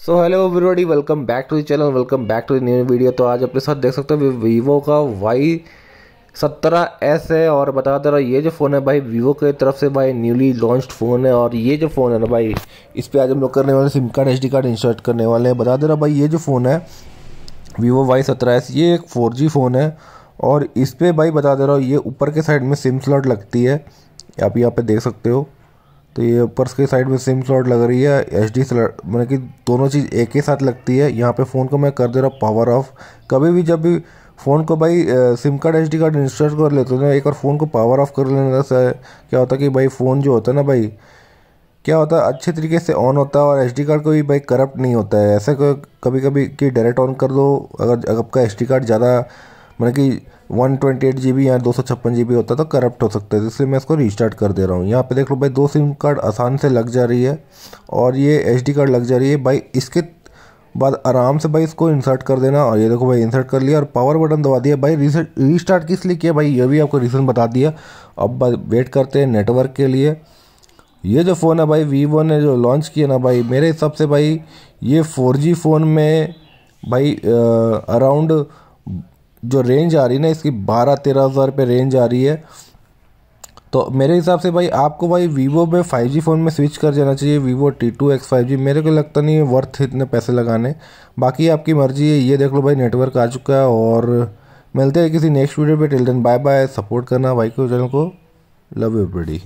So hello everybody welcome back to the channel welcome back to the new video तो आज अपने साथ देख सकते हो वीवो का वाई सत्रह एस है और बता दे रहा ये जो फ़ोन है भाई वीवो की तरफ़ से भाई न्यूली लॉन्च्ड फ़ोन है और ये जो फ़ोन है ना भाई, इस पर आज हम लोग करने वाले SIM card H card install करने वाले हैं। बता दे रहा भाई, ये जो फ़ोन है वीवो वाई सत्रह एस ये एक फोर जी फ़ोन है और इस पर भाई बता दे रहा हूँ, ये ऊपर के साइड में सिम स्लॉट लगती है। आप यहाँ पे देख सकते हो। तो ये ऊपर के साइड में सिम स्लॉट लग रही है एच डी मतलब कि दोनों चीज़ एक ही साथ लगती है। यहाँ पे फ़ोन को मैं कर दे रहा हूँ पावर ऑफ़ कभी भी जब भी फ़ोन को भाई SIM card H D card install कर लेते हो ना, एक बार फ़ोन को पावर ऑफ़ कर लेने से क्या होता है कि भाई फ़ोन जो होता है ना भाई, क्या होता है, अच्छे तरीके से ऑन होता है और एच कार्ड कोई भाई करप्ट नहीं होता है। ऐसे कभी कभी कि डायरेक्ट ऑन कर दो, अगर आपका एच कार्ड ज़्यादा मतलब कि one twenty eight G B या दो सौ छप्पन जी बी होता तो करप्ट हो सकता है इसलिए मैं इसको रीस्टार्ट कर दे रहा हूँ। यहाँ पे देख लो भाई, दो सिम कार्ड आसान से लग जा रही है और ये एच डी कार्ड लग जा रही है। भाई, इसके बाद आराम से भाई इसको इंसर्ट कर देना। और ये देखो भाई इंसर्ट कर लिया और पावर बटन दबा दिया। भाई रीस्टार्ट किस लिए किया भाई? ये भी आपको रीज़न बता दिया। अब वेट करते हैं नेटवर्क के लिए। ये जो फ़ोन है भाई वीवो ने जो लॉन्च किया ना भाई, मेरे हिसाब से भाई, ये फोर जी फ़ोन में भाई अराउंड जो रेंज आ रही है ना, इसकी बारह तेरह हज़ार रुपये रेंज आ रही है। तो मेरे हिसाब से भाई, आपको भाई वीवो में फाइव जी फ़ोन में स्विच कर जाना चाहिए। Vivo T two X five G मेरे को लगता नहीं है वर्थ इतने पैसे लगाने। बाकी आपकी मर्ज़ी है, ये देख लो भाई नेटवर्क आ चुका है और मिलते हैं किसी नेक्स्ट वीडियो पे। Till then bye bye support करना भाई को, चैनल को। लव यू बड़ी